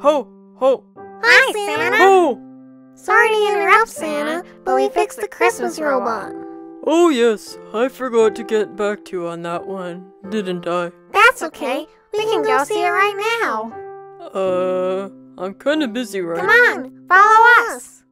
Ho, ho, Hi, Santa! ho! Sorry to interrupt, Santa, but we fixed the Christmas robot. Oh, yes, I forgot to get back to you on that one, didn't I? That's okay. We can go see it right now. Uh, I'm kinda busy right now. Come on, follow us.